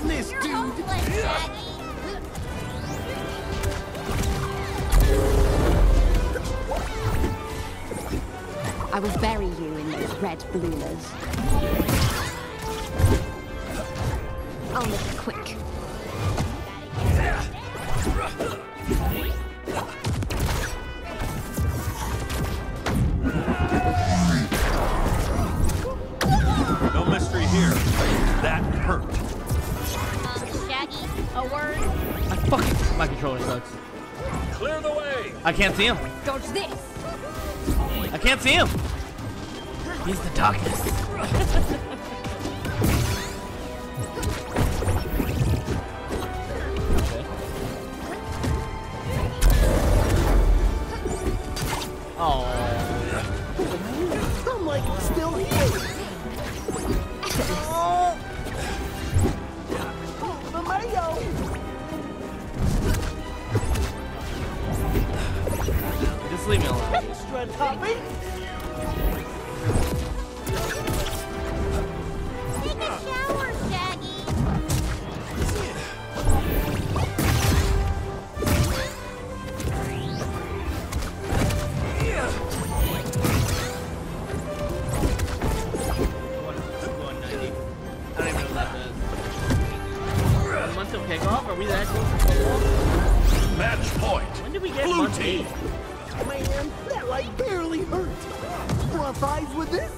on this, You're dude. hopeless, Shaggy. I will bury you in those red bloomers. I'll make it quick. Controller sucks. Clear the way. I can't see him. Dodge this! I can't see him. He's the darkness. Oh, I'm like still here. Leave me alone. Extra topping. Take a shower, don't even know what that is. One month till kickoff? Are we that close to kickoff? Match point. When did we get Blue month team. Man, that like barely hurt. Want eyes with this?